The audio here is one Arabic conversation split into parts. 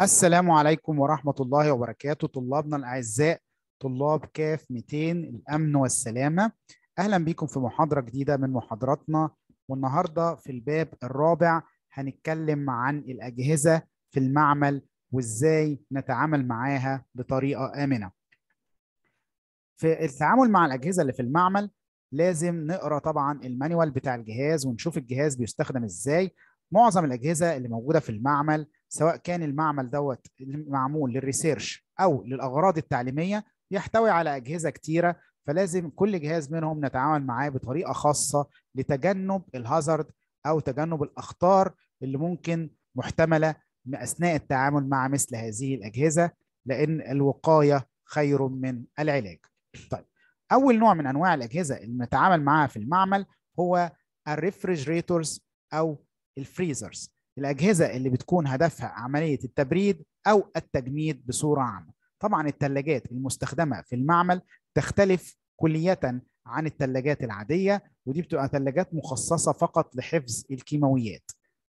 السلام عليكم ورحمة الله وبركاته طلابنا الأعزاء طلاب كاف 200 الأمن والسلامة. أهلا بكم في محاضرة جديدة من محاضراتنا والنهاردة في الباب الرابع هنتكلم عن الأجهزة في المعمل وإزاي نتعامل معاها بطريقة آمنة. في التعامل مع الأجهزة اللي في المعمل لازم نقرأ طبعا المانيوال بتاع الجهاز ونشوف الجهاز بيستخدم إزاي. معظم الأجهزة اللي موجودة في المعمل سواء كان المعمل دوت معمول للريسيرش أو للأغراض التعليمية يحتوي على أجهزة كتيرة فلازم كل جهاز منهم نتعامل معاه بطريقة خاصة لتجنب الهازارد أو تجنب الأخطار اللي ممكن محتملة أثناء التعامل مع مثل هذه الأجهزة لأن الوقاية خير من العلاج. طيب أول نوع من أنواع الأجهزة اللي نتعامل معاها في المعمل هو ال refrigerators أو ال freezers. الأجهزة اللي بتكون هدفها عملية التبريد أو التجميد بصورة عامة. طبعا الثلاجات المستخدمة في المعمل تختلف كلية عن الثلاجات العادية ودي بتبقى ثلاجات مخصصة فقط لحفظ الكيماويات.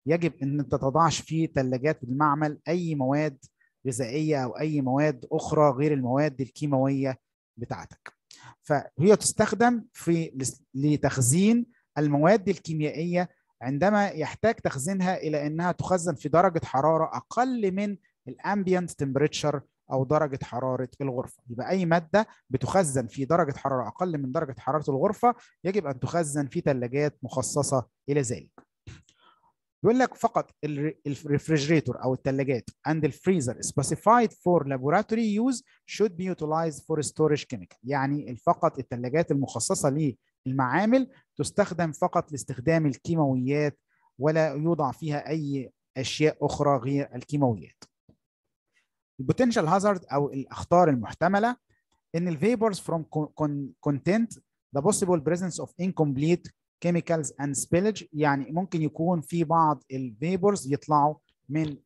يجب أن أنت تضعش في ثلاجات المعمل أي مواد غذائية أو أي مواد أخرى غير المواد الكيماوية بتاعتك. فهي تستخدم في لتخزين المواد الكيميائية عندما يحتاج تخزينها إلى إنها تخزن في درجة حرارة أقل من ال ambient temperature أو درجة حرارة الغرفة. يبقى أي مادة بتخزن في درجة حرارة أقل من درجة حرارة الغرفة يجب أن تخزن في ثلاجات مخصصة إلى ذلك. يقول لك فقط ال refrigerator أو الثلاجات and ال freezer specified for laboratory use should be utilized for storage chemical. يعني فقط الثلاجات المخصصة للمعامل تستخدم فقط لاستخدام الكيماويات ولا يوضع فيها أي أشياء أخرى غير الكيماويات. ال potential hazard أو الأخطار المحتملة إن ال vapors from content the possible presence of incompatible chemicals and spillage يعني ممكن يكون في بعض ال vapors يطلعوا من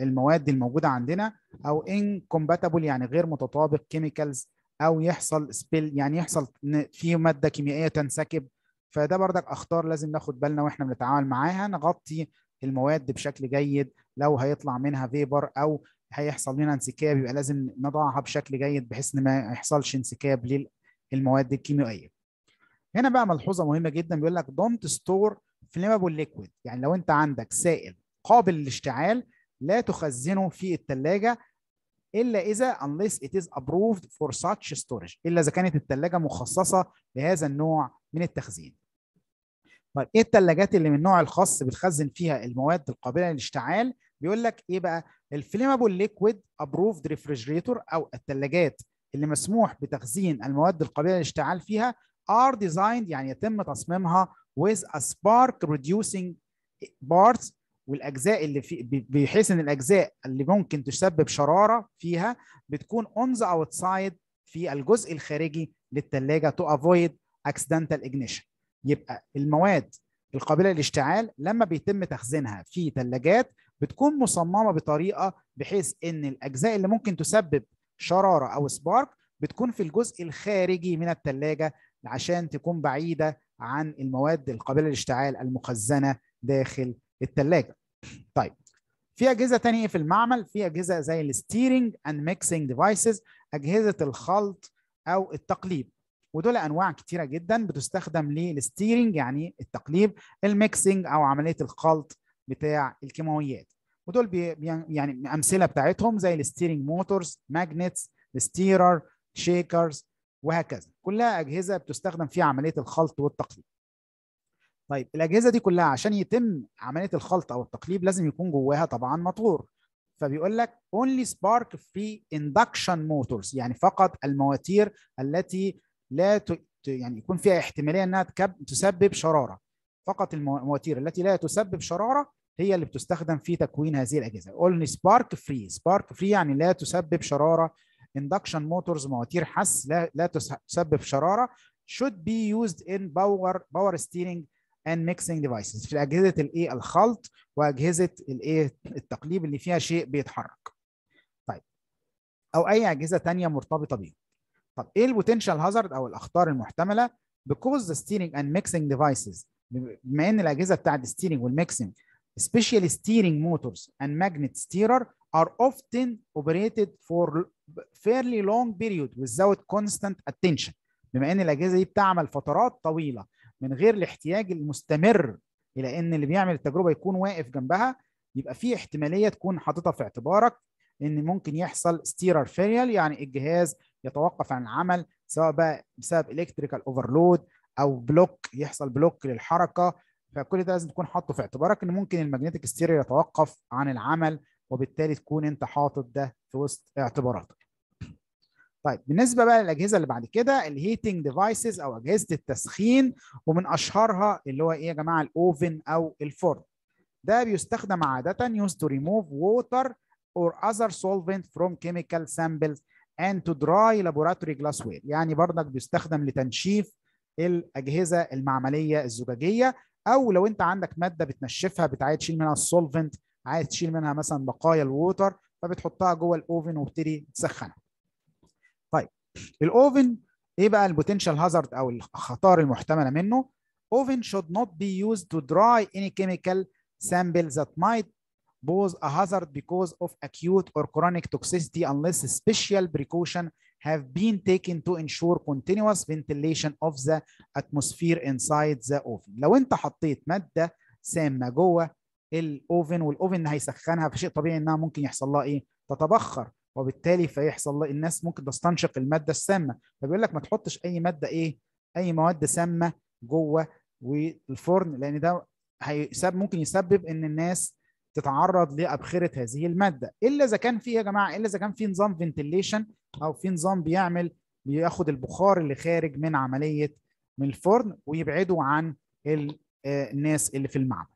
المواد الموجودة عندنا أو incompatible يعني غير متطابق chemicals أو يحصل spill يعني يحصل في مادة كيميائية تنسكب. فده بردك أخطار لازم ناخد بالنا وإحنا بنتعامل معاها نغطي المواد بشكل جيد. لو هيطلع منها vapor أو هيحصل منها انسكاب يبقى لازم نضعها بشكل جيد بحيث إن ما يحصلش انسكاب للمواد الكيميائية. هنا بقى ملحوظة مهمة جدا بيقول لك don't store flammable liquid يعني لو أنت عندك سائل قابل للاشتعال لا تخزنه في الثلاجه إلا إذا unless it is approved for such storage إلا إذا كانت الثلاجه مخصصة لهذا النوع من التخزين. طيب إيه الثلاجات اللي من النوع الخاص بتخزن فيها المواد القابلة للاشتعال؟ بيقول لك إيه بقى؟ ال flammable liquid approved refrigerator أو الثلاجات اللي مسموح بتخزين المواد القابلة للاشتعال فيها are designed يعني يتم تصميمها with a spark reducing parts والأجزاء اللي في بحيث إن الأجزاء اللي ممكن تسبب شرارة فيها بتكون on the outside في الجزء الخارجي للثلاجه to avoid accidental ignition يبقى المواد القابلة للاشتعال لما بيتم تخزينها في ثلاجات بتكون مصممة بطريقة بحيث إن الأجزاء اللي ممكن تسبب شرارة أو سبارك بتكون في الجزء الخارجي من الثلاجه عشان تكون بعيدة عن المواد القابلة للاشتعال المخزنة داخل الثلاجه. طيب. في أجهزة ثانية في المعمل في أجهزة زي ال stirring and mixing devices أجهزة الخلط أو التقليب. ودول أنواع كتيرة جدا بتستخدم لل stirring يعني التقليب ال mixing أو عملية الخلط بتاع الكيماويات. ودول بي يعني أمثلة بتاعتهم زي ال stirring motors magnetic stirrer shakers وهكذا. كلها أجهزة بتستخدم في عملية الخلط والتقليب. طيب الأجهزة دي كلها عشان يتم عملية الخلط أو التقليب لازم يكون جواها طبعا موتور فبيقول لك only spark free induction motors يعني فقط المواتير التي لا ت... يعني يكون فيها احتمالية إنها تكب... تسبب شرارة. فقط المواتير التي لا تسبب شرارة هي اللي بتستخدم في تكوين هذه الأجهزة. only spark free spark free يعني لا تسبب شرارة. induction motors مواتير حس لا لا تسبب شرارة should be used in power power stirring and mixing devices في أجهزة الإيه الخلط وأجهزة الإيه التقليب اللي فيها شيء بيتحرك. طيب. أو أي أجهزة ثانية مرتبطة بيه. طب إيه ال potential hazard أو الأخطار المحتملة because the stirring and mixing devices بما إن الأجهزة بتاعت ال stirring وال mixing especially stirring motors and magnetic stirrer are often operated for fairly long period without constant attention. بما إن الأجهزة دي بتعمل فترات طويلة من غير الاحتياج المستمر إلى إن اللي بيعمل التجربة يكون واقف جنبها يبقى في احتمالية تكون حاططها في اعتبارك إن ممكن يحصل stirrer failure يعني الجهاز يتوقف عن العمل سواء بقى بسبب electrical overload أو block يحصل block للحركة فكل ده لازم تكون حاطه في اعتبارك إن ممكن ال magnetic stirrer يتوقف عن العمل وبالتالي تكون أنت حاطط ده في وسط اعتباراتك. طيب بالنسبة بقى للأجهزة اللي بعد كده ال heating devices أو أجهزة التسخين ومن أشهرها اللي هو إيه يا جماعة ال oven أو الفرن. ده بيستخدم عادة used to remove water or other solvent from chemical samples and to dry laboratory glassware يعني برضك بيستخدم لتنشيف الأجهزة المعملية الزجاجية أو لو أنت عندك مادة بتنشفها بتعايز تشيل منها ال solvent عايز تشيل منها مثلا بقايا ال water فبتحطها جوه ال oven وبتبتدي تسخنها. طيب ال oven إيه بقى ال potential hazard أو الخطر المحتمله منه؟ oven should not be used to dry any chemical sample that might pose a hazard because of acute or chronic toxicity unless special precaution have been taken to ensure continuous ventilation of the atmosphere inside the oven. لو انت حطيت ماده سامه جوه ال oven وال oven هيسخنها فشيء طبيعي انها ممكن يحصل لها إيه؟ تتبخر وبالتالي فيحصل الناس ممكن تستنشق المادة السامة فبيقول لك ما تحطش أي مادة إيه؟ أي مواد سامة جوه والفرن لأن ده هيسبب ممكن يسبب إن الناس تتعرض لأبخرة هذه المادة إلا إذا كان في يا جماعة إلا إذا كان في نظام ventilation أو في نظام بيعمل بياخد البخار اللي خارج من عملية من الفرن ويبعده عن الناس اللي في المعمل.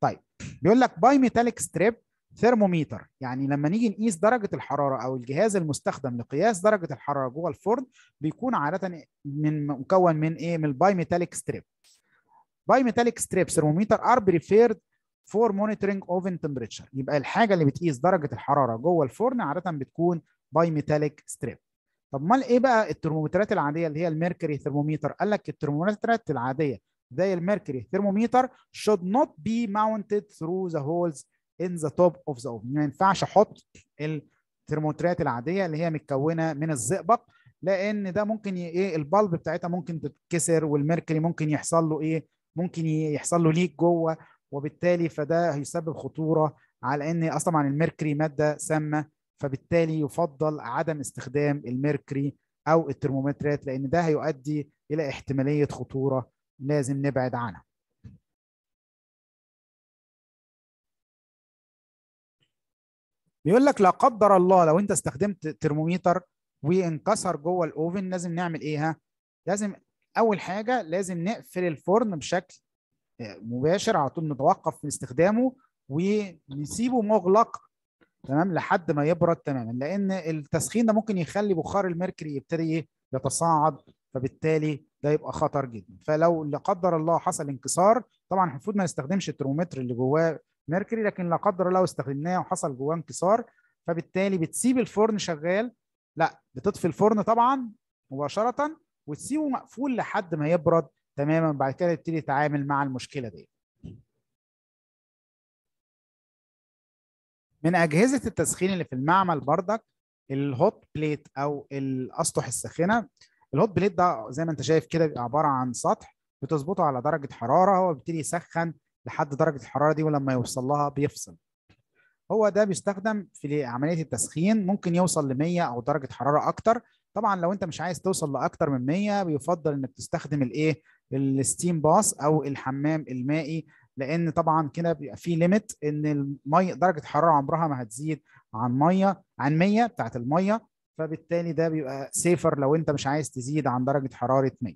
طيب بيقول لك bimetallic strip thermometer يعني لما نيجي نقيس درجة الحرارة أو الجهاز المستخدم لقياس درجة الحرارة جوه الفرن بيكون عادة من مكون من إيه؟ من ال bimetallic strip. bimetallic strip thermometer are preferred for monitoring oven temperature يبقى الحاجة اللي بتقيس درجة الحرارة جوه الفرن عادة بتكون bimetallic strip طب أمال إيه بقى الترمومترات العادية اللي هي ال mercury thermometer قال لك الترمومترات العادية زي ال mercury thermometer should not be mounted through the holes in the top of the oven ما ينفعش أحط الترمومترات العادية اللي هي متكونة من الزئبق لأن ده ممكن إيه ال bulb بتاعتها ممكن تتكسر وال mercury ممكن يحصل له إيه ممكن يحصل له leak جوه وبالتالي فده هيسبب خطورة على إن أصلا طبعا ال mercury مادة سامة فبالتالي يفضل عدم استخدام ال mercury أو الترمومترات لأن ده هيؤدي إلى احتمالية خطورة لازم نبعد عنها. بيقول لك لا قدر الله لو انت استخدمت ترمومتر وانكسر جوه ال oven لازم نعمل إيه ها؟ لازم أول حاجة لازم نقفل الفرن بشكل مباشر على طول نتوقف من استخدامه ونسيبه مغلق تمام؟ لحد ما يبرد تماما لأن التسخين ده ممكن يخلي بخار ال mercury يبتدي يتصاعد فبالتالي ده يبقى خطر جدا. فلو لا قدر الله حصل انكسار طبعا المفروض ما نستخدمش الترمومتر اللي جواه mercury لكن لا قدر الله استخدمناه وحصل جواه انكسار فبالتالي بتسيب الفرن شغال. لا بتطفي الفرن طبعا مباشرة وتسيبه مقفول لحد ما يبرد تماما بعد كده تبتدي تتعامل مع المشكلة دي. من أجهزة التسخين اللي في المعمل بردك ال hot plate أو الأسطح الساخنة. ال hot plate ده زي ما أنت شايف كده عبارة عن سطح بتظبطه على درجة حرارة هو بيبتدي يسخن لحد درجة الحرارة دي ولما يوصل لها بيفصل. هو ده بيستخدم في عملية التسخين ممكن يوصل ل 100 أو درجة حرارة أكتر. طبعا لو أنت مش عايز توصل لأكتر من 100 بيفضل إنك تستخدم الإيه؟ ال steam bath أو الحمام المائي لأن طبعا كده بيبقى في limit إن المية درجة الحرارة عمرها ما هتزيد عن مية عن 100 بتاعت المية. فبالتالي ده بيبقى safer لو أنت مش عايز تزيد عن درجة حرارة 100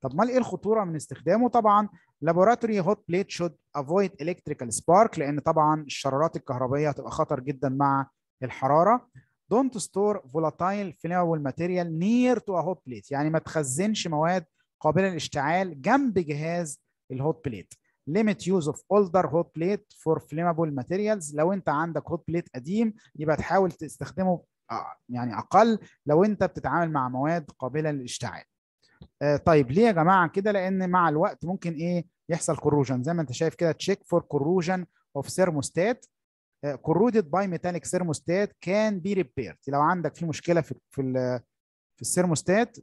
طب امال إيه الخطورة من استخدامه؟ طبعا laboratory hot plate should avoid electrical spark لأن طبعا الشرارات الكهربائية هتبقى خطر جدا مع الحرارة. store volatile flammable material near to a hot plate يعني ما تخزنش مواد قابلة للاشتعال جنب جهاز ال hot plate limit use of older hot plate for flammable materials. لو انت عندك hot plate قديم يبقى تحاول تستخدمه يعني أقل لو انت بتتعامل مع مواد قابلة للاشتعال. آه طيب ليه يا جماعة كده؟ لأن مع الوقت ممكن إيه يحصل corrosion زي ما أنت شايف كده check for corrosion thermostat. uh, corroded by metallic thermostat can be repaired. لو عندك في مشكلة في في في الثيرموستات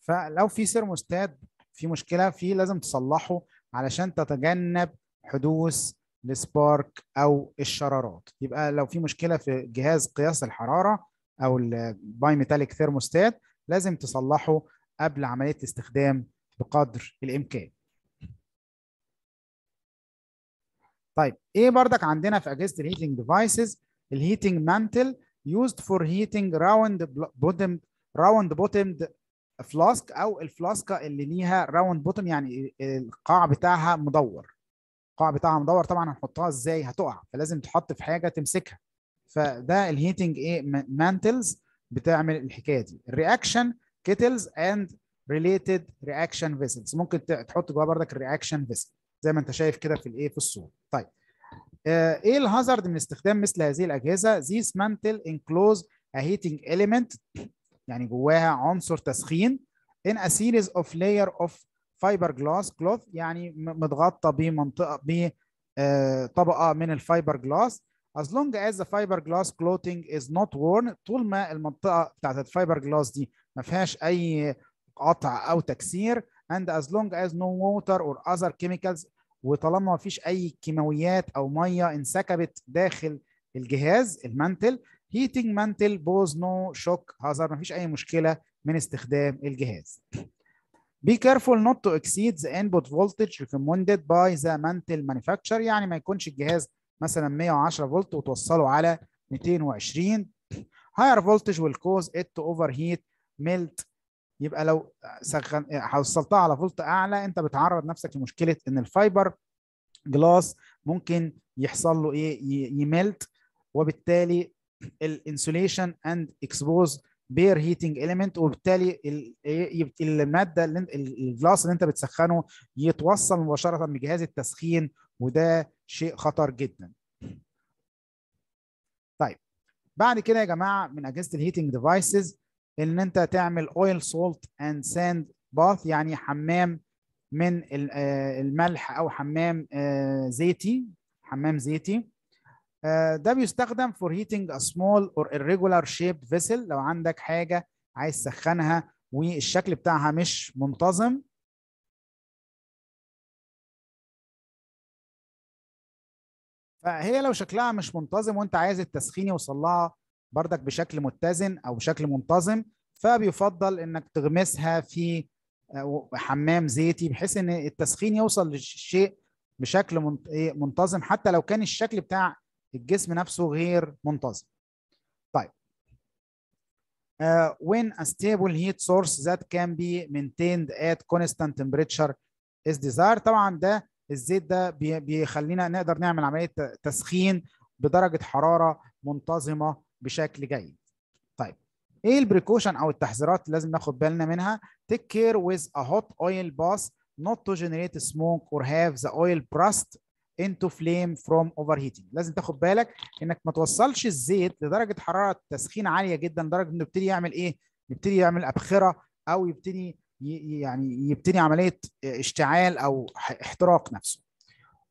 فلو في ثيرموستات في مشكلة فيه لازم تصلحه. علشان تتجنب حدوث ال spark أو الشرارات. يبقى لو في مشكلة في جهاز قياس الحرارة أو ال bimetallic thermostat لازم تصلحه قبل عملية الاستخدام بقدر الإمكان. طيب إيه بردك عندنا في أجهزة ال heating devices ال heating mantle used for heating round bottom round bottomed flask أو ال flaskة اللي ليها round bottom يعني القاع بتاعها مدور. القاع بتاعها مدور طبعا هنحطها إزاي؟ هتقع. فلازم تحط في حاجة تمسكها. فده ال heating إيه؟ mantles بتعمل الحكاية دي. ال reaction kettles and related reaction vessels ممكن تحط جواه بردك ال reaction vessel زي ما أنت شايف كده في الإيه؟ في الصورة. طيب. آه إيه ال hazard من استخدام مثل هذه الأجهزة؟ These mantle enclose a heating element يعني جواها عنصر تسخين in a series of layer of fiberglass cloth يعني متغطى بمنطقة بطبقه من ال fiberglass as long as the fiberglass clothing is not worn طول ما المنطقة بتاعت الفايبر جلاس دي ما فيهاش أي قطع أو تكسير and as long as no water or other chemicals وطالما ما فيش أي كيماويات أو مية انسكبت داخل الجهاز ال mantle heating mantle pose no shock ما فيش أي مشكلة من استخدام الجهاز. Be careful not to exceed the input voltage recommended by the mantle manufacturer. يعني ما يكونش الجهاز مثلا 110 فولت وتوصله على 220 higher voltage will cause it to overheat melt. يبقى لو سخن وصلتها على فولت أعلى أنت بتعرض نفسك لمشكلة إن الفايبر جلاس ممكن يحصل له إيه؟ ي melt. وبالتالي ال insulation and expose bare heating element وبالتالي المادة اللي ال glass اللي انت بتسخنه يتوصل مباشرة بجهاز التسخين وده شيء خطر جدا. طيب بعد كده يا جماعة من أجهزة ال heating devices إن أنت تعمل oil salt and sand bath يعني حمام من الملح أو حمام زيتي حمام زيتي ده بيستخدم for heating a small or irregular shaped vessel. لو عندك حاجة عايز تسخنها والشكل بتاعها مش منتظم. فهي لو شكلها مش منتظم وانت عايز التسخين يوصل لها بردك بشكل متزن أو بشكل منتظم فبيفضل إنك تغمسها في حمام زيتي بحيث إن التسخين يوصل للشيء بشكل منتظم. حتى لو كان الشكل بتاع الجسم نفسه غير منتظم. طيب. Uh, when a stable heat source that can be maintained at constant temperature is desired طبعا ده الزيت ده بيخلينا نقدر نعمل عمليه تسخين بدرجه حراره منتظمه بشكل جيد. طيب إيه البريكوشن أو التحذيرات اللي لازم ناخد بالنا منها؟ Take care with a hot oil bath not to generate smoke or have the oil burst into flame from overheating. لازم تاخد بالك إنك ما توصلش الزيت لدرجة حرارة تسخين عالية جدا لدرجه إنه يبتدي يعمل إيه؟ يبتدي يعمل أبخرة أو يبتدي يعني يبتدي عملية اشتعال أو احتراق نفسه.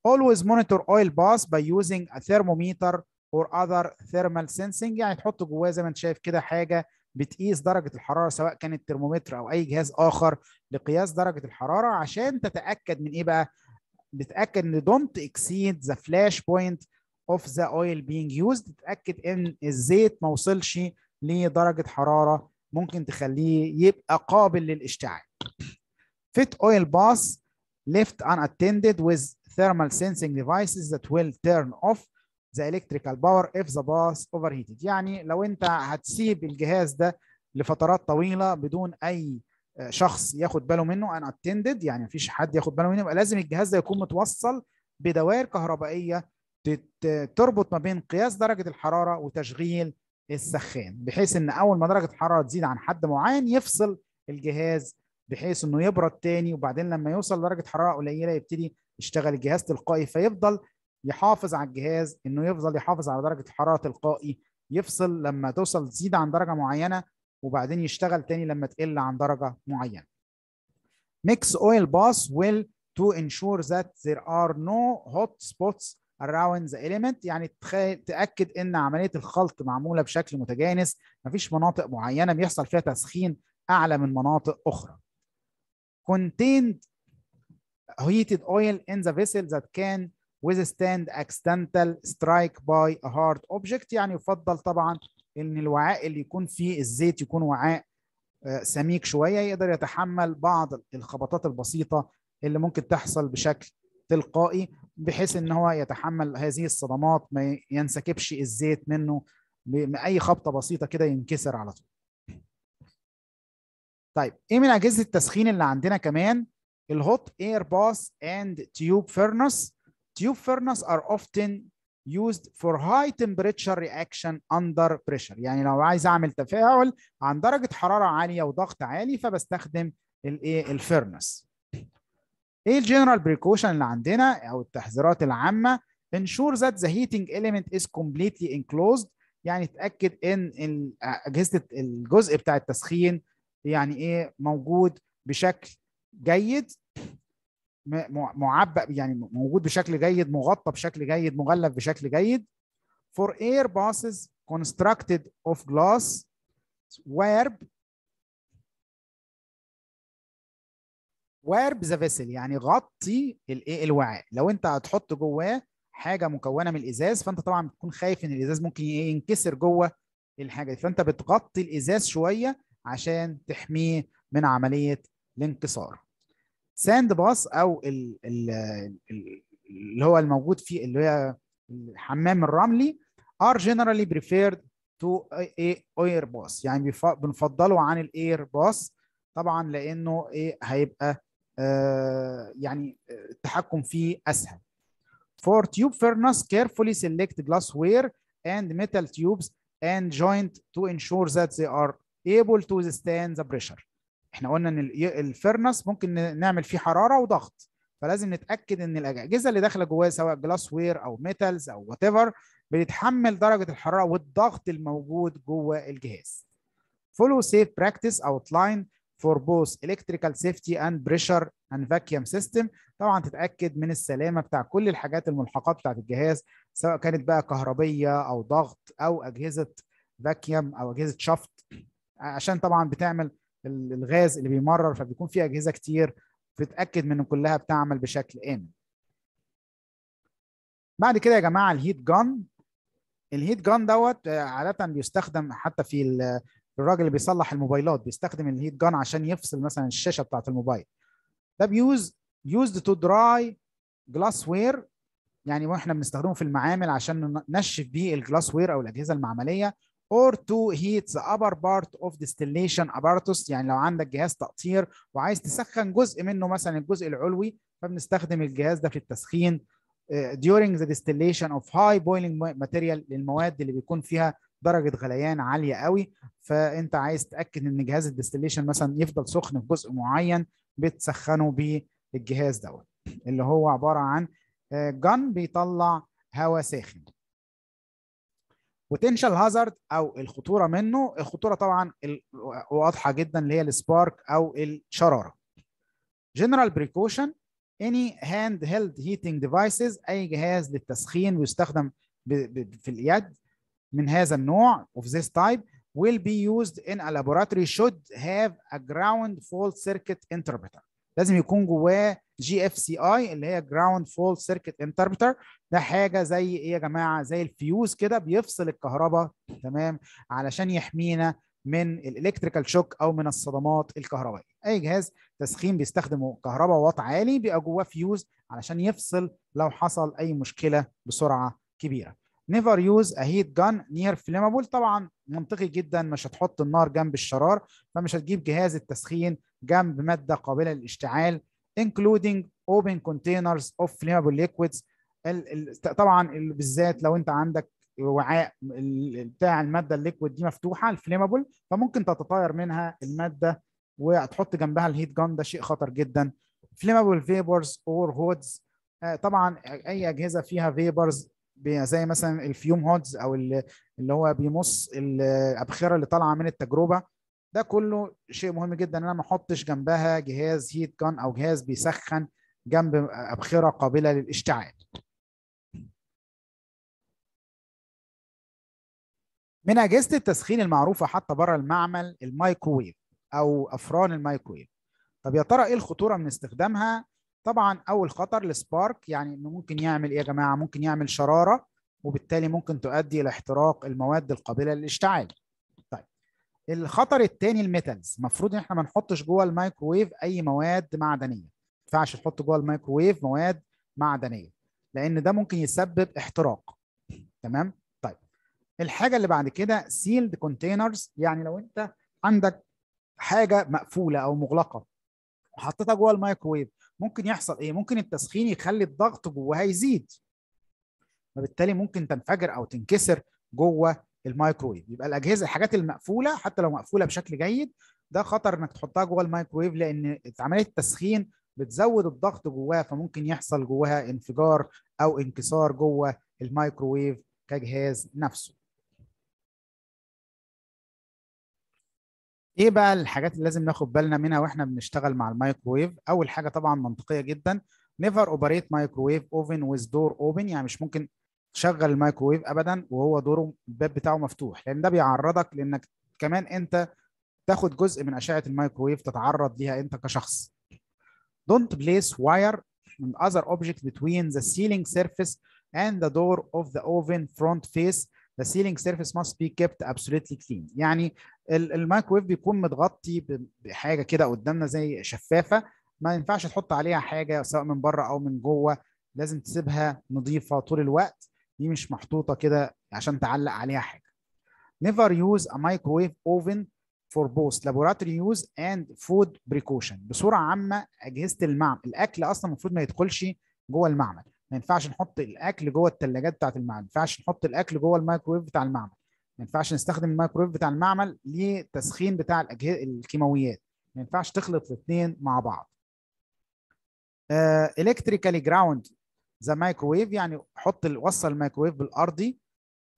Always monitor oil bath by using a thermometer or other thermal sensing. يعني تحط جواه زي ما أنت شايف كده حاجة بتقيس درجة الحرارة سواء كانت ترمومتر أو أي جهاز آخر لقياس درجة الحرارة عشان تتأكد من إيه بقى؟ بتتاكد ان don't exceed the flash point of the oil being used تتاكد ان الزيت ما وصلش لدرجه حراره ممكن تخليه يبقى قابل للاشتعال fit oil bath left unattended with thermal sensing devices that will turn off the electrical power if the bath overheated يعني لو انت هتسيب الجهاز ده لفترات طويله بدون اي شخص ياخد باله منه ان اتندد يعني مفيش حد ياخد باله منه يبقى لازم الجهاز ده يكون متوصل بدوائر كهربائية تربط ما بين قياس درجة الحرارة وتشغيل السخان بحيث إن أول ما درجة الحرارة تزيد عن حد معين يفصل الجهاز بحيث إنه يبرد تاني وبعدين لما يوصل لدرجة حرارة قليلة يبتدي يشتغل الجهاز تلقائي فيفضل يحافظ على الجهاز إنه يفضل يحافظ على درجة الحرارة تلقائي يفصل لما توصل تزيد عن درجة معينة وبعدين يشتغل تاني لما تقل عن درجه معينه mix oil bath will to ensure that there are no hot spots around the element يعني تاكد ان عمليه الخلط معموله بشكل متجانس مفيش مناطق معينه بيحصل فيها تسخين اعلى من مناطق أخرى contained heated oil in the vessel that can withstand accidental strike by a hard object يعني يفضل طبعا إن الوعاء اللي يكون فيه الزيت يكون وعاء سميك شوية يقدر يتحمل بعض الخبطات البسيطة اللي ممكن تحصل بشكل تلقائي بحيث إن هو يتحمل هذه الصدمات ما ينسكبش الزيت منه باي خبطة بسيطة كده ينكسر على طول. طيب إيه من أجهزة التسخين اللي عندنا كمان؟ ال hot air bath and tube furnace. tube furnace are often used for high temperature reaction under pressure. يعني لو عايز أعمل تفاعل عن درجة حرارة عالية وضغط عالي فبستخدم الايه ال furnace إيه ال general precaution اللي عندنا أو التحذيرات العامة؟ ensure that the heating element is completely enclosed. يعني تأكد إن أجهزة الجزء بتاع التسخين يعني إيه موجود بشكل جيد. معبأ يعني موجود بشكل جيد مغطى بشكل جيد مغلف بشكل جيد. For air buses constructed of glass warp warp the vessel يعني غطي الايه الوعاء. لو انت هتحط جواه حاجة مكونة من الإزاز فانت طبعا بتكون خايف إن الإزاز ممكن ينكسر جوه الحاجة دي. فانت بتغطي الإزاز شوية عشان تحميه من عملية الانكسار. sand bath أو ال ال اللي هو الموجود فيه اللي هي الحمام الرملي are generally preferred to air bath يعني بنفضله عن ال air bath طبعا لأنه إيه هيبقى آه يعني التحكم فيه اسهل for tube furnace carefully select glassware and metal tubes and joint to ensure that they are able to withstand the pressure إحنا قلنا إن ال furnace ممكن نعمل فيه حرارة وضغط. فلازم نتأكد إن الأجهزة اللي داخلة جواه سواء glassware أو metals أو whatever بتتحمل درجة الحرارة والضغط الموجود جوه الجهاز. Follow safe practice outline for both electrical safety and pressure and vacuum system. طبعا تتأكد من السلامة بتاع كل الحاجات الملحقات بتاعت الجهاز سواء كانت بقى كهربية أو ضغط أو أجهزة فاكيوم أو أجهزة شفط عشان طبعا بتعمل الغاز اللي بيمرر فبيكون في أجهزة كتير بتتاكد من إن كلها بتعمل بشكل آمن. بعد كده يا جماعة الهيت جان ال heat gun دوت عادة بيستخدم حتى في الراجل اللي بيصلح الموبايلات بيستخدم ال heat gun عشان يفصل مثلا الشاشة بتاعت الموبايل. ده بي use used to dry glassware يعني وإحنا بنستخدمه في المعامل عشان ننشف بيه ال glassware أو الأجهزة المعملية. Or to heat the upper part of distillation apparatus يعني لو عندك جهاز تقطير وعايز تسخن جزء منه مثلا الجزء العلوي فبنستخدم الجهاز ده في التسخين during the distillation of high boiling material للمواد اللي بيكون فيها درجة غليان عالية قوي. فأنت عايز تأكد إن جهاز ال distillation مثلا يفضل سخن في جزء معين بتسخنه بالجهاز دوت اللي هو عبارة عن gun بيطلع هواء ساخن. potential hazard أو الخطورة منه. الخطورة طبعا واضحة جدا اللي هي ال spark أو الشرارة. general precaution any hand held heating devices أي جهاز للتسخين بيستخدم في اليد من هذا النوع of this type will be used in a laboratory should have a ground fault circuit interrupter. لازم يكون جواه GFCI اللي هي ground fault circuit interrupter ده حاجة زي إيه يا جماعة؟ زي الفيوز كده بيفصل الكهرباء تمام؟ علشان يحمينا من ال electrical shock أو من الصدمات الكهربائية. أي جهاز تسخين بيستخدمه كهرباء واط عالي بيبقى جواه فيوز علشان يفصل لو حصل أي مشكلة بسرعة كبيرة. never use a heat gun near flammable طبعا منطقي جدا مش هتحط النار جنب الشرار فمش هتجيب جهاز التسخين جنب مادة قابلة للاشتعال including open containers of flammable liquids. طبعا بالذات لو انت عندك وعاء بتاع المادة ال liquid دي مفتوحة ال flammable فممكن تتطاير منها المادة وهتحط جنبها ال heat gun ده شيء خطر جدا. flammable vapors or hoods طبعا أي أجهزة فيها vapors زي مثلا ال fume hoods أو اللي هو بيمص الأبخرة اللي طالعة من التجربة. ده كله شيء مهم جدا إن أنا ما أحطش جنبها جهاز heat gun أو جهاز بيسخن جنب أبخرة قابلة للاشتعال. من أجهزة التسخين المعروفة حتى بره المعمل المايكروويف أو أفران المايكروويف طب يا ترى إيه الخطورة من استخدامها؟ طبعا أول خطر ال spark يعني إنه ممكن يعمل إيه يا جماعة؟ ممكن يعمل شرارة وبالتالي ممكن تؤدي إلى احتراق المواد القابلة للاشتعال. طيب الخطر الثاني ال metals. المفروض إن إحنا ما نحطش جوه الميكروويف أي مواد معدنية. ما ينفعش نحط جوه الميكروويف مواد معدنية لأن ده ممكن يسبب احتراق. تمام؟ طيب الحاجة اللي بعد كده sealed containers يعني لو أنت عندك حاجة مقفولة أو مغلقة وحطيتها جوه الميكروويف ممكن يحصل إيه؟ ممكن التسخين يخلي الضغط جواها يزيد. وبالتالي ممكن تنفجر أو تنكسر جوه الميكروويف يبقى الأجهزة الحاجات المقفولة حتى لو مقفولة بشكل جيد ده خطر إنك تحطها جوه الميكروويف لأن عملية التسخين بتزود الضغط جواها فممكن يحصل جواها انفجار أو انكسار جوه الميكروويف كجهاز نفسه. إيه بقى الحاجات اللي لازم ناخد بالنا منها وإحنا بنشتغل مع الميكروويف أول حاجة طبعا منطقية جدا never operate microwave oven with door open يعني مش ممكن تشغل الميكروويف ابدا وهو دوره الباب بتاعه مفتوح لأن ده بيعرضك لإنك كمان أنت تاخد جزء من أشعة الميكروويف تتعرض ليها أنت كشخص. Don't place wire and other object between the sealing surface and the door of the oven front face the sealing surface must be kept absolutely clean. يعني الميكروويف بيكون متغطي بحاجة كده قدامنا زي شفافة. ما ينفعش تحط عليها حاجة سواء من بره أو من جوه. لازم تسيبها نظيفة طول الوقت. دي مش محطوطة كده عشان تعلق عليها حاجة. Never use a microwave oven for both. Laboratory use and food preparation. بصورة عامة أجهزة المعمل. الأكل أصلا المفروض ما يدخلش جوه المعمل. ما ينفعش نحط الأكل جوه الثلاجات بتاعت المعمل. ما ينفعش نحط الأكل جوه الميكروويف بتاع المعمل. ما ينفعش نستخدم الميكروويف بتاع المعمل لتسخين بتاع الأجهزة الكيماويات. ما ينفعش تخلط الاثنين مع بعض. electrically ground the microwave يعني حط وصل الميكروويف بالأرضي.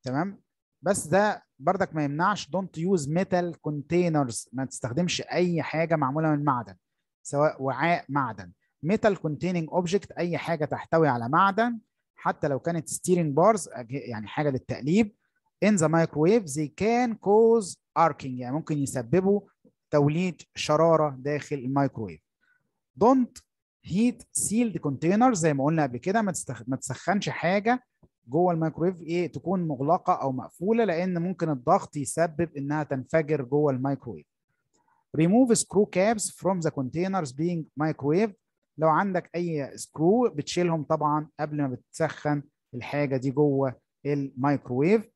تمام؟ بس ده بردك ما يمنعش don't use metal containers ما تستخدمش أي حاجة معمولة من معدن سواء وعاء معدن. metal containing object أي حاجة تحتوي على معدن حتى لو كانت stirring bars يعني حاجة للتقليب in the microwave they can cause arcing يعني ممكن يسببوا توليد شرارة داخل الميكروويف. don't heat sealed containers زي ما قلنا قبل كده ما, تستخ... ما تسخنش حاجة جوه الميكروويف إيه تكون مغلقة أو مقفولة لأن ممكن الضغط يسبب إنها تنفجر جوه الميكروويف. remove screw caps from the containers being microwave لو عندك أي screw بتشيلهم طبعا قبل ما بتسخن الحاجة دي جوه الميكروويف.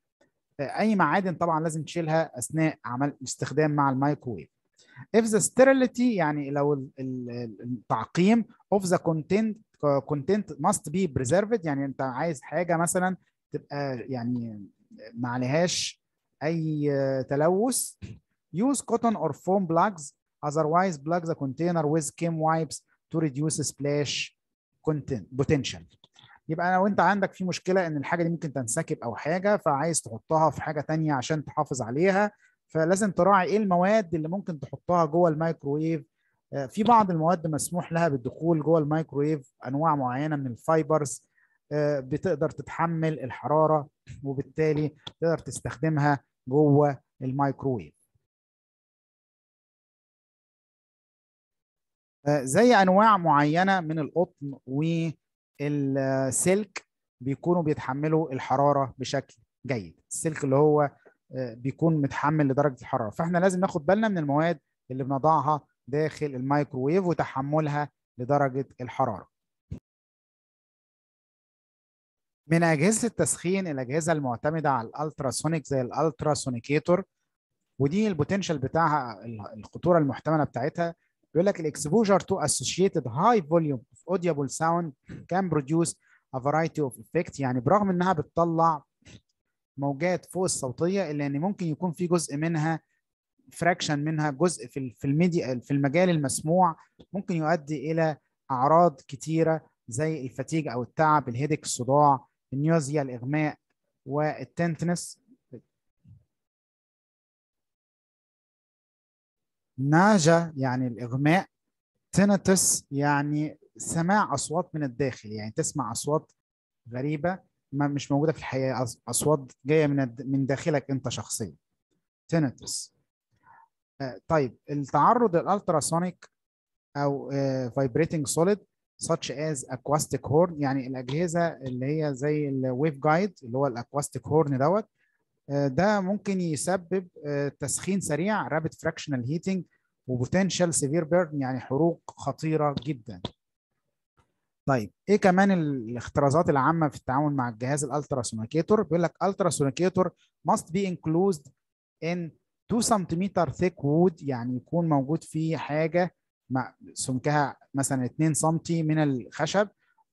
أي معادن طبعا لازم تشيلها أثناء عمل استخدام مع الميكروويف. If the sterility يعني لو التعقيم of the content content must be preserved يعني أنت عايز حاجة مثلا تبقى يعني ما عليهاش أي تلوث use cotton or foam plugs otherwise plug the container with skim wipes to reduce splash content potential. يبقى لو انت عندك في مشكلة إن الحاجة دي ممكن تنسكب أو حاجة فعايز تحطها في حاجة تانية عشان تحافظ عليها فلازم تراعي إيه المواد اللي ممكن تحطها جوه الميكروويف. في بعض المواد مسموح لها بالدخول جوه الميكروويف أنواع معينة من ال fibers. بتقدر تتحمل الحرارة وبالتالي تقدر تستخدمها جوه الميكروويف. زي انواع معينة من القطن والسيلك بيكونوا بيتحملوا الحرارة بشكل جيد. السيلك اللي هو بيكون متحمل لدرجة الحرارة. فاحنا لازم ناخد بالنا من المواد اللي بنضعها داخل الميكروويف وتحملها لدرجة الحرارة. من أجهزة التسخين الأجهزة المعتمدة على ال ultrasonic زي ال ultrasonicator ودي ال potential بتاعها الخطورة المحتملة بتاعتها بيقول لك ال exposure to associated high volume of audible sound can produce a variety of effects. يعني برغم إنها بتطلع موجات فوق الصوتية إلا إن ممكن يكون في جزء منها fraction منها جزء في في الميديا في المجال المسموع ممكن يؤدي إلى أعراض كتيرة زي ال fatigue أو التعب ال headache الصداع ال nausea الإغماء وال tinnitus. nausea يعني الإغماء. tinnitus يعني سماع أصوات من الداخل يعني تسمع أصوات غريبة ما مش موجودة في الحياة أصوات جاية من من داخلك أنت شخصيا. tents طيب التعرض لل ultrasonic أو vibrating solid such as acoustic horn يعني الأجهزة اللي هي زي ال wave guide اللي هو ال acoustic horn دوت ده ممكن يسبب تسخين سريع rapid frictional heating و potential severe burn يعني حروق خطيرة جدا. طيب إيه كمان الاخترازات العامة في التعامل مع الجهاز ال ultrasonicator؟ بيقول لك ultrasonicator must be enclosed in 2 سم thick wood يعني يكون موجود فيه حاجة سمكها مثلا 2 سم من الخشب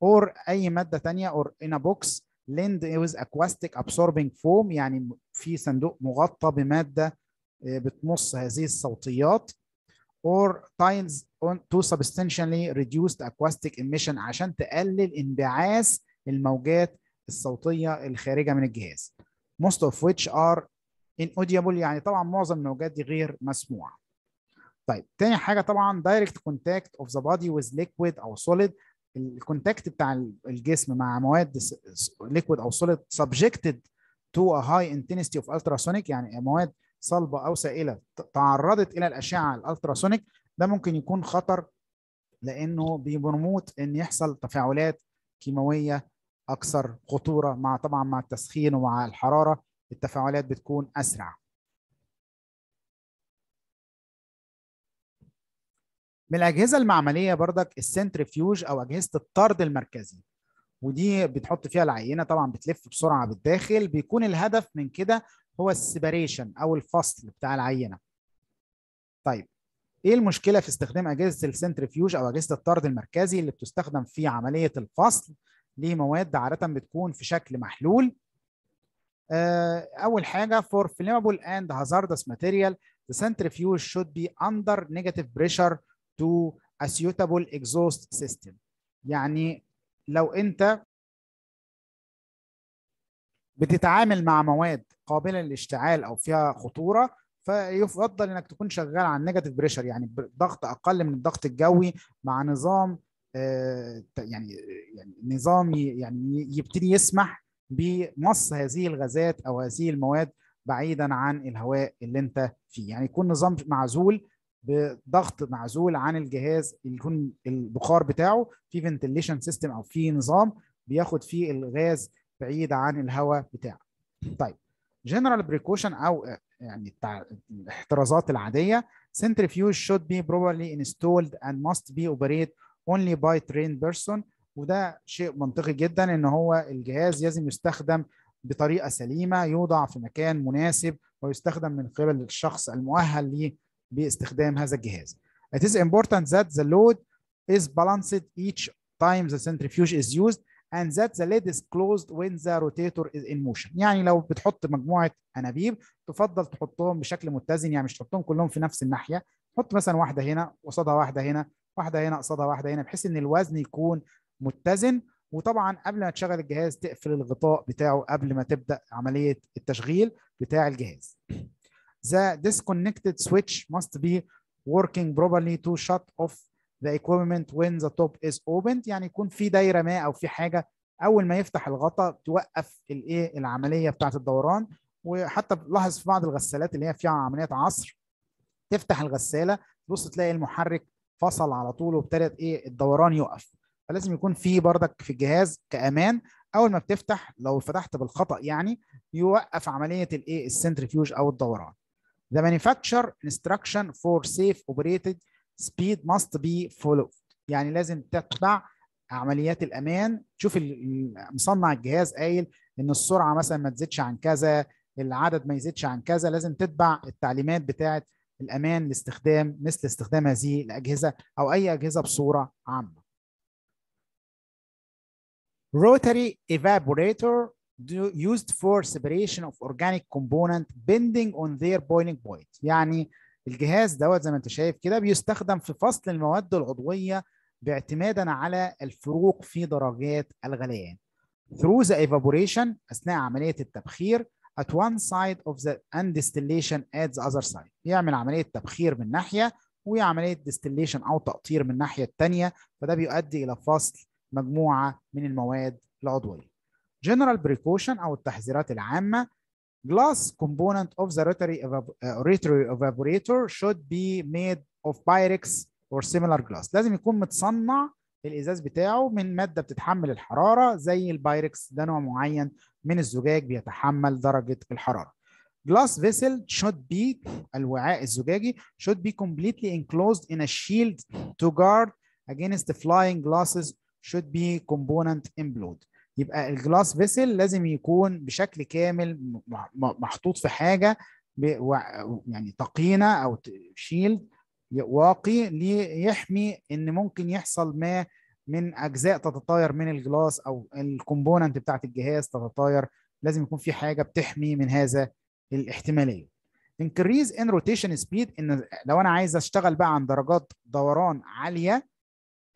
or أي مادة ثانية or in a box lined with acoustic absorbing foam يعني في صندوق مغطى بماده بتمص هذه الصوتيات or tiles on to substantially reduced acoustic emission عشان تقلل انبعاث الموجات الصوتيه الخارجه من الجهاز most of which are inaudible يعني طبعا معظم الموجات دي غير مسموعه طيب تاني حاجة طبعا direct contact of the body with liquid أو solid ال contact بتاع الجسم مع مواد liquid أو solid subjected to a high intensity of ultrasonic يعني مواد صلبة أو سائلة تعرضت إلى الأشعة ال ultrasonic ده ممكن يكون خطر لأنه بي promote إن يحصل تفاعلات كيماوية أكثر خطورة مع طبعا مع التسخين ومع الحرارة التفاعلات بتكون أسرع. من الأجهزة المعملية بردك ال centrifuge أو أجهزة الطرد المركزي. ودي بتحط فيها العينة طبعا بتلف بسرعة بالداخل. بيكون الهدف من كده هو ال separation أو الفصل بتاع العينة. طيب إيه المشكلة في استخدام أجهزة السنترفيوج أو أجهزة الطرد المركزي اللي بتستخدم في عملية الفصل؟ لمواد عادة بتكون في شكل محلول؟ أول حاجة for flammable and hazardous material the centrifuge should be under negative pressure to a suitable exhaust system. يعني لو انت بتتعامل مع مواد قابلة للاشتعال أو فيها خطورة فيفضل إنك تكون شغال على ال negative pressure يعني ضغط أقل من الضغط الجوي مع نظام يعني يعني نظام يعني يبتدي يسمح بمص هذه الغازات أو هذه المواد بعيدا عن الهواء اللي أنت فيه. يعني يكون نظام معزول بضغط معزول عن الجهاز يكون البخار بتاعه في ventilation system أو في نظام بياخد فيه الغاز بعيد عن الهواء بتاعه. طيب general precaution أو يعني الاحترازات العادية centrifuge should be properly installed and must be operated only by trained person. وده شيء منطقي جدا إن هو الجهاز لازم يستخدم بطريقة سليمة يوضع في مكان مناسب ويستخدم من قبل الشخص المؤهل باستخدام هذا الجهاز. It is important that the load is balanced each time the centrifuge is used and that the lid is closed when the rotator is in motion. يعني لو بتحط مجموعة أنابيب تفضل تحطهم بشكل متزن يعني مش تحطهم كلهم في نفس الناحية، حط مثلا واحدة هنا قصادها واحدة هنا، واحدة هنا قصادها واحدة هنا بحيث إن الوزن يكون متزن وطبعا قبل ما تشغل الجهاز تقفل الغطاء بتاعه قبل ما تبدأ عملية التشغيل بتاع الجهاز. The disconnected switch must be working properly to shut off the equipment when the top is opened. يعني يكون في دايرة ما أو في حاجة أول ما يفتح الغطاء توقف الإيه؟ العملية بتاعة الدوران. وحتى بلاحظ في بعض الغسالات اللي هي فيها عمليات عصر تفتح الغسالة تبص تلاقي المحرك فصل على طول وابتدت إيه؟ الدوران يقف. فلازم يكون في بردك في الجهاز كأمان. أول ما بتفتح لو فتحت بالخطأ يعني يوقف عملية الإيه؟ السنترفيوج أو الدوران. The manufacturer instruction for safe operated speed must be followed. يعني لازم تتبع عمليات الأمان. تشوف مصنع الجهاز قايل إن السرعة مثلا ما تزيدش عن كذا العدد ما يزيدش عن كذا. لازم تتبع التعليمات بتاعه الأمان لاستخدام مثل استخدام هذه الأجهزة أو أي أجهزة بصورة عامة. Rotary evaporator used for separation of organic component depending on their boiling point. يعني الجهاز دوت زي ما انت شايف كده بيستخدم في فصل المواد العضوية باعتمادا على الفروق في درجات الغليان. Through the evaporation أثناء عملية التبخير at one side of the and distillation at the other side. يعمل عملية تبخير من ناحية وعملية distillation أو تقطير من الناحيه الثانية فده بيؤدي إلى فصل مجموعة من المواد العضوية. General precaution أو التحذيرات العامه glass component of the rotary, uh, evaporator should be made of pyrex or similar glass لازم يكون متصنع الازاز بتاعه من ماده بتتحمل الحراره زي البايركس ده نوع معين من الزجاج بيتحمل درجه الحراره glass vessel should be الوعاء الزجاجي should be completely enclosed in a shield to guard against flying glasses should be component implode يبقى ال glass vessel لازم يكون بشكل كامل محطوط في حاجة يعني تقيلة أو shield واقي ليحمي إن ممكن يحصل ما من أجزاء تتطاير من ال glass أو ال component بتاعت الجهاز تتطاير. لازم يكون في حاجة بتحمي من هذا الاحتمالية. increase in rotation speed إن لو أنا عايز أشتغل بقى عن درجات دوران عالية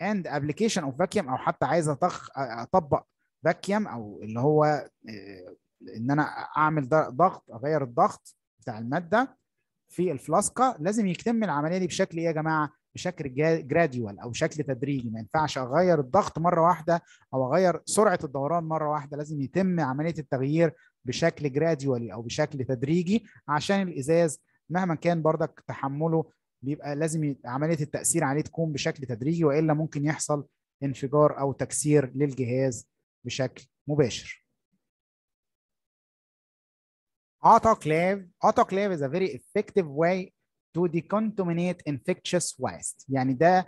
and application of vacuum أو حتى عايز أطبق فاكيوم أو اللي هو إن أنا أعمل ضغط أغير الضغط بتاع المادة في الفلاسكة لازم يتم العملية دي بشكل إيه يا جماعة؟ بشكل جراديوال أو بشكل تدريجي. ما ينفعش أغير الضغط مرة واحدة أو أغير سرعة الدوران مرة واحدة. لازم يتم عملية التغيير بشكل جراديوالي أو بشكل تدريجي عشان الإزاز مهما كان بردك تحمله بيبقى لازم عملية التأثير عليه تكون بشكل تدريجي وإلا ممكن يحصل انفجار أو تكسير للجهاز. بشكل مباشر. Autoclave autoclave is a very effective way to decontaminate infectious waste يعني ده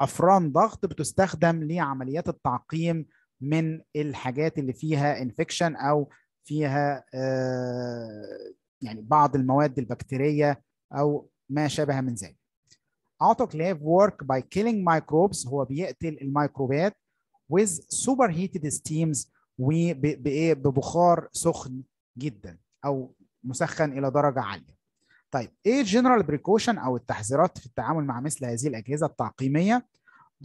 افران ضغط بتستخدم لعمليات التعقيم من الحاجات اللي فيها infection أو فيها يعني بعض المواد البكتيرية أو ما شابه من ذلك. autoclave work by killing microbes هو بيقتل الميكروبات with superheated steams وببخار سخن جدا أو مسخن إلى درجة عالية. طيب إيه ال general precaution أو التحذيرات في التعامل مع مثل هذه الأجهزة التعقيمية؟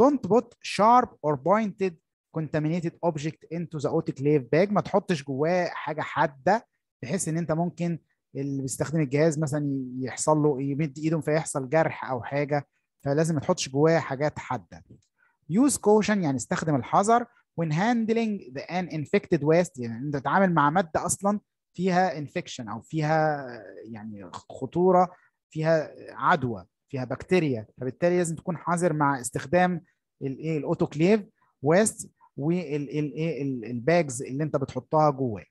Don't put sharp or pointed contaminated object into the autoclave bag ما تحطش جواه حاجة حادة بحيث إن أنت ممكن اللي بيستخدم الجهاز مثلا يحصل له يمد إيده فيحصل جرح أو حاجة فلازم ما تحطش جواه حاجات حادة. Use caution يعني استخدم الحذر when handling the an infected waste يعني أنت تتعامل مع مادة أصلا فيها انفكشن أو فيها يعني خطورة فيها عدوى فيها بكتيريا فبالتالي لازم تكون حذر مع استخدام الايه ال autoclave waste والايه ال bags اللي أنت بتحطها جواه.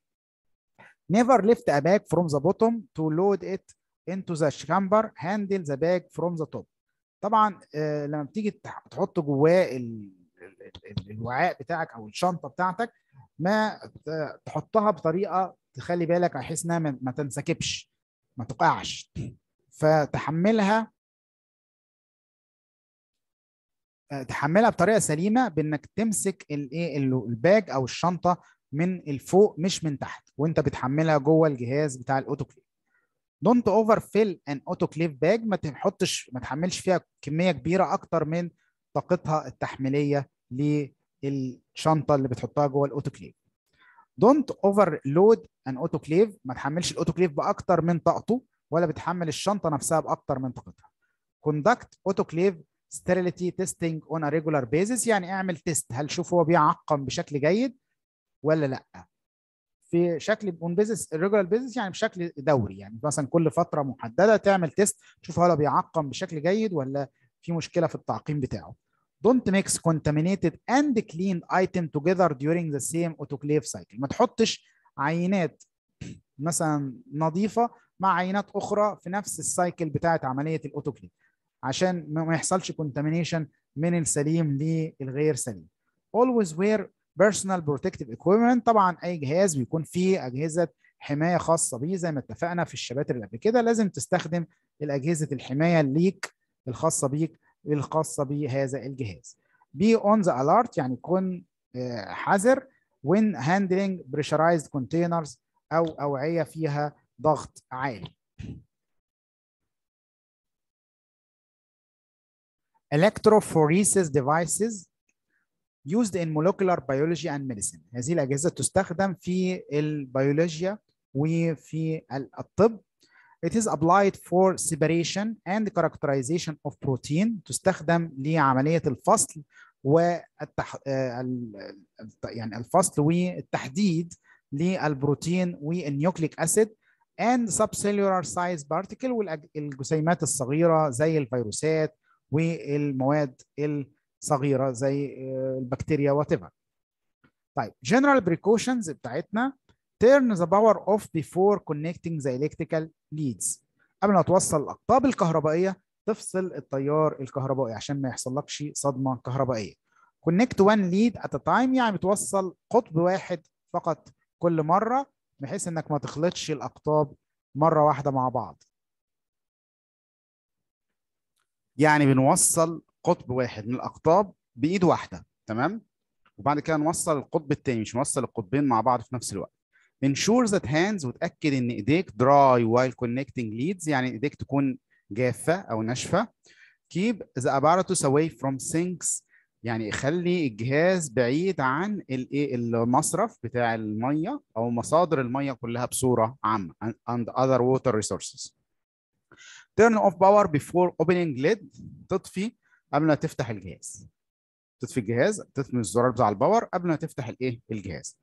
Never lift a bag from the bottom to load it into the chamber. Handle the bag from the top. طبعا آه لما بتيجي تحط جواه الوعاء بتاعك أو الشنطة بتاعتك ما تحطها بطريقة تخلي بالك بحيث إنها ما تنسكبش ما تقعش. فتحملها تحملها بطريقة سليمة بإنك تمسك الايه ال bag أو الشنطة من الفوق مش من تحت وأنت بتحملها جوه الجهاز بتاع ال autoclave don't overfill an autoclave bag ما تحطش ما تحملش فيها كمية كبيرة أكتر من طاقتها التحميلية للشنطة اللي بتحطها جوه الأوتوكليف. don't overload an autoclave ما تحملش الأوتوكليف بأكتر من طاقته ولا بتحمل الشنطة نفسها بأكتر من طاقتها. conduct autoclave sterility testing on a regular basis. يعني اعمل test هل شوف هو بيعقم بشكل جيد ولا لأ؟ في شكل on basis ال regular basis يعني بشكل دوري. يعني مثلا كل فترة محددة تعمل test تشوف هل بيعقم بشكل جيد ولا في مشكلة في التعقيم بتاعه. Don't mix contaminated and clean item together during the same autoclave cycle. ما تحطش عينات مثلا نظيفة مع عينات أخرى في نفس السايكل بتاعه عملية الأوتوكليف. عشان ما يحصلش contamination من السليم للغير سليم. Always wear personal protective equipment طبعا أي جهاز بيكون فيه أجهزة حماية خاصة بيه زي ما اتفقنا في الشباتر اللي قبل كده لازم تستخدم الأجهزة الحماية ليك الخاصة بيك الخاصة بهذا الجهاز. Be on the alert يعني كن حذر when handling pressurized containers أو أوعية فيها ضغط عالي. electrophoresis devices used in molecular biology and medicine. هذه الأجهزة تستخدم في البيولوجيا وفي الطب. It is applied for separation and characterization of protein. تستخدم لعملية الفصل والتح... يعني الفصل والتحديد للبروتين وال nucleic acid and subcellular size particle والجسيمات الصغيرة زي الفيروسات والمواد الصغيرة زي البكتيريا whatever. طيب general precautions بتاعتنا turn the power off before connecting the electrical leads قبل ما توصل الأقطاب الكهربائية تفصل التيار الكهربائي عشان ما يحصلكش صدمة كهربائية. connect one lead at a time يعني بتوصل قطب واحد فقط كل مرة بحيث إنك ما تخلطش الأقطاب مرة واحدة مع بعض يعني بنوصل قطب واحد من الأقطاب بإيد واحدة تمام؟ وبعد كده نوصل القطب الثاني مش نوصل القطبين مع بعض في نفس الوقت. Ensure that hands وتأكد إن إيديك dry while connecting leads يعني إيديك تكون جافة أو ناشفة. Keep the apparatus away from sinks يعني خلي الجهاز بعيد عن الايه المصرف بتاع المية أو مصادر المية كلها بصورة عامة and other water resources. Turn off power before opening lid تطفي قبل ما تفتح الجهاز. تطفي الجهاز تطفي الزرار بتاع ال power قبل ما تفتح الايه؟ الجهاز.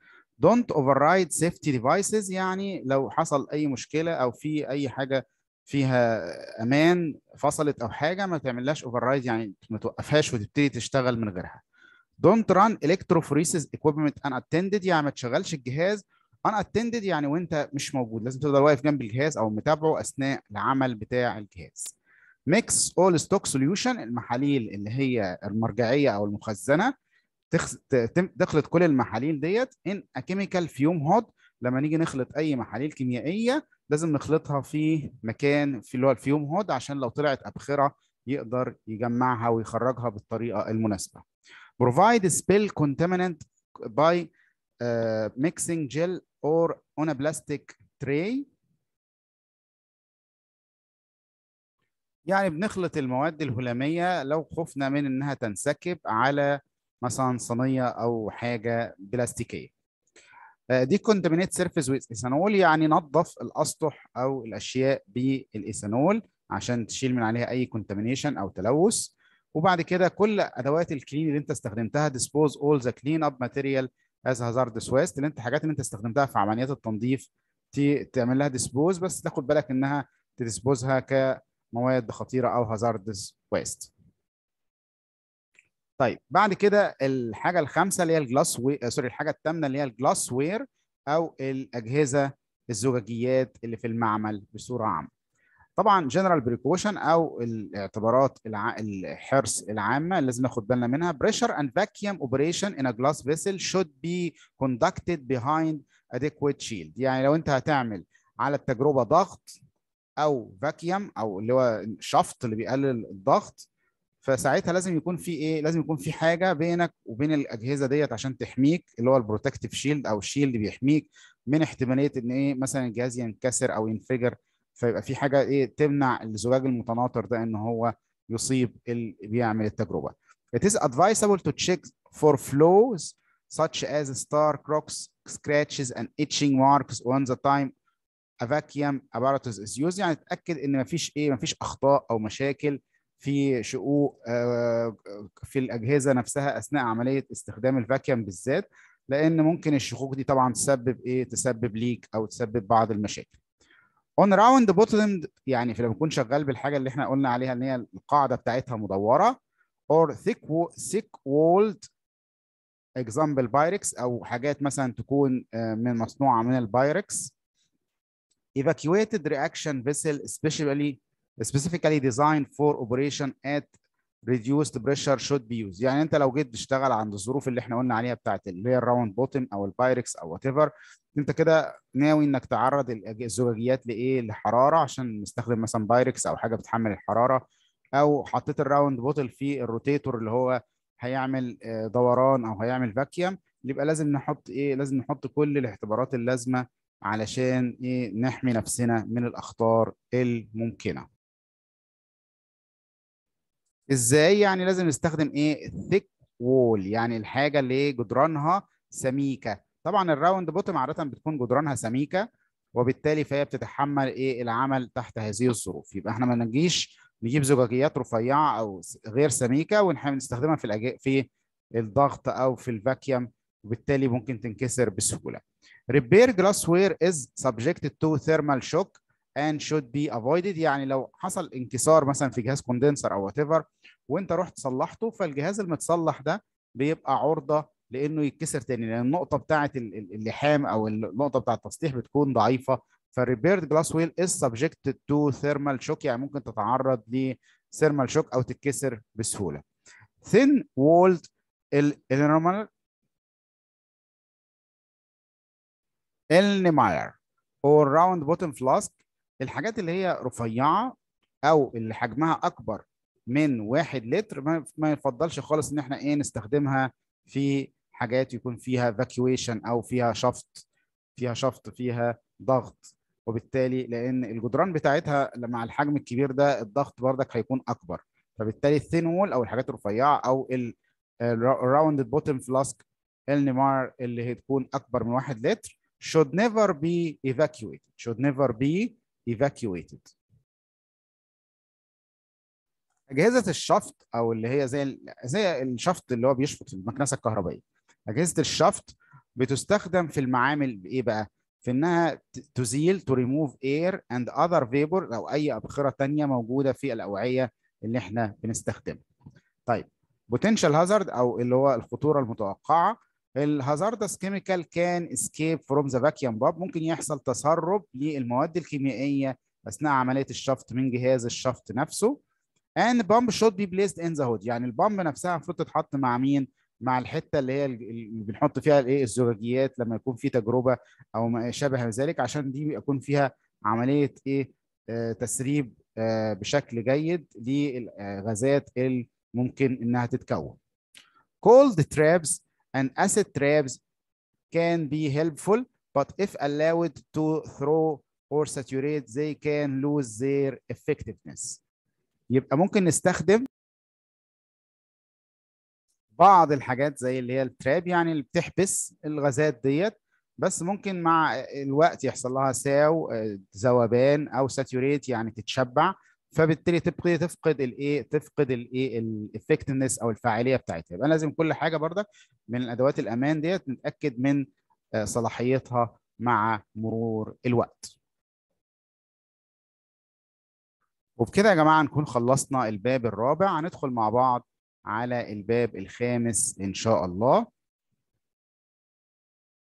Don't override safety devices يعني لو حصل أي مشكلة أو في أي حاجة فيها أمان فصلت أو حاجة ما تعملهاش override يعني ما توقفهاش وتبتدي تشتغل من غيرها. don't run electrophoresis equipment unattended يعني ما تشغلش الجهاز. Unattended يعني وأنت مش موجود. لازم تفضل واقف جنب الجهاز أو متابعه أثناء العمل بتاع الجهاز. mix all stock solution المحاليل اللي هي المرجعية أو المخزنة تخلط كل المحاليل ديت in chemical fume hood لما نيجي نخلط أي محاليل كيميائية لازم نخلطها في مكان في اللي هو ال fume hood عشان لو طلعت أبخرة يقدر يجمعها ويخرجها بالطريقة المناسبة. Provide spill containment by uh, mixing gel or on a plastic tray. يعني بنخلط المواد الهلامية لو خفنا من إنها تنسكب على مثلا صينية أو حاجة بلاستيكية. decontaminate surface with ethanol يعني نظف الأسطح أو الأشياء بالايثانول عشان تشيل من عليها أي contamination أو تلوث وبعد كده كل أدوات ال clean اللي أنت استخدمتها dispose all the clean up material as hazardous waste اللي أنت حاجات اللي أنت استخدمتها في عمليات التنظيف تعمل لها dispose بس تاخد بالك إنها ت dispose ها كمواد خطيرة أو hazardous waste طيب بعد كده الحاجة الخامسة اللي هي ال glasswa... sorry الحاجة الثامنة اللي هي ال glassware أو الأجهزة الزجاجيات اللي في المعمل بصورة عامة. طبعا general precaution أو الاعتبارات الع... الحرص العامة اللي لازم ناخد بالنا منها. pressure and vacuum operation in a glass vessel should be conducted behind adequate shield. يعني لو أنت هتعمل على التجربة ضغط أو vacuum أو اللي هو شفط اللي بيقلل الضغط فساعتها لازم يكون في إيه؟ لازم يكون في حاجة بينك وبين الأجهزة ديت عشان تحميك اللي هو ال protective shield أو ال shield بيحميك من احتمالية إن إيه؟ مثلا الجهاز ينكسر أو ينفجر فيبقى في حاجة إيه؟ تمنع الزجاج المتناثر ده إن هو يصيب اللي بيعمل التجربة. It is advisable to check for flaws such as star cracks, scratches and etching marks on the time vacuum apparatus is used. يعني تتاكد إن مفيش إيه مفيش أخطاء أو مشاكل في شقوق في الأجهزة نفسها أثناء عملية استخدام ال vacuum بالذات لأن ممكن الشقوق دي طبعا تسبب إيه؟ تسبب ليك أو تسبب بعض المشاكل. on round bottom يعني لما يكون شغال بالحاجة اللي إحنا قلنا عليها ان هي القاعدة بتاعتها مدورة or thick thick walled example Pyrex أو حاجات مثلا تكون من مصنوعة من ال Pyrex. Evacuated reaction vessel especially specifically designed for operation at reduced pressure should be used. يعني انت لو جيت تشتغل عند الظروف اللي إحنا قلنا عليها بتاعت اللي هي ال round bottom أو البايركس أو whatever انت كده ناوي إنك تعرض الزجاجيات لإيه؟ لحرارة عشان نستخدم مثلا بايركس أو حاجة بتحمل الحرارة أو حطيت ال round bottom في ال rotator اللي هو هيعمل دوران أو هيعمل vacuum يبقى لازم نحط إيه؟ لازم نحط كل الاعتبارات اللازمة علشان إيه نحمي نفسنا من الأخطار الممكنة إزاي يعني لازم نستخدم إيه thick wall يعني الحاجة اللي جدرانها سميكة طبعا ال round bottom عادة بتكون جدرانها سميكة وبالتالي فهي بتتحمل إيه العمل تحت هذه الظروف يبقى إحنا ما نجيش نجيب زجاجيات رفيعة أو غير سميكة ونستخدمها في. في الضغط أو في ال vacuum وبالتالي ممكن تنكسر بسهولة. Repaired glassware is subjected to thermal shock and should be avoided يعني لو حصل انكسار مثلا في جهاز condenser أو ever وإنت رحت صلحته فالجهاز المتصلح ده بيبقى عرضة لإنه يتكسر تاني لأن النقطة بتاعه اللحام أو النقطة بتاعه التسطيح بتكون ضعيفة فال repaired glassware is subjected to thermal shock يعني ممكن تتعرض ل thermal shock أو تتكسر بسهولة. ثين وولد الانرمال النماير. أو راوند بوتم فلاسك الحاجات اللي هي رفيعة أو اللي حجمها أكبر من واحد لتر ما يفضلش خالص إن إحنا إيه نستخدمها في حاجات يكون فيها فاكيويشن أو فيها شفط فيها شفط فيها ضغط. وبالتالي لأن الجدران بتاعتها مع الحجم الكبير ده الضغط بردك هيكون أكبر. فبالتالي ال thin wall أو الحاجات الرفيعة أو ال round bottom flask ال Erlenmeyer اللي هتكون أكبر من واحد لتر should never be evacuated. Should never be evacuated. أجهزة الشفط أو اللي هي زي زي الشفط اللي هو بيشفط المكنسة الكهربائية. أجهزة الشفط بتستخدم في المعامل بإيه بقى؟ في إنها تزيل تو ريموف اير اند اذر فيبور أو أي أبخرة ثانية موجودة في الأوعية اللي إحنا بنستخدمها. طيب potential hazard أو اللي هو الخطورة المتوقعة ال hazardous chemical can escape from the vacuum pump ممكن يحصل تسرب للمواد الكيميائية أثناء عملية الشفط من جهاز الشفط نفسه. And pump should be placed in the hood. يعني ال pump نفسها المفروض تتحط مع مين؟ مع الحتة اللي هي اللي بنحط فيها الايه؟ الزجاجيات لما يكون في تجربة أو ما شابه ذلك. عشان دي يكون فيها عملية إيه؟ آه تسريب آه بشكل جيد للغازات اللي ممكن إنها تتكون. Cold traps and acid traps can be helpful but if allowed to throw or saturate they can lose their effectiveness. يبقى ممكن نستخدم بعض الحاجات زي اللي هي التراب يعني اللي بتحبس الغازات ديت. بس ممكن مع الوقت يحصل لها ساو ذوبان أو saturate يعني تتشبع. فبالتالي تبقي تفقد الايه تفقد الايه ال effectiveness أو الفاعلية بتاعتها. يبقى لازم كل حاجة برضك من الادوات الأمان ديت نتأكد من صلاحيتها مع مرور الوقت. وبكده يا جماعة نكون خلصنا الباب الرابع. هندخل مع بعض على الباب الخامس إن شاء الله.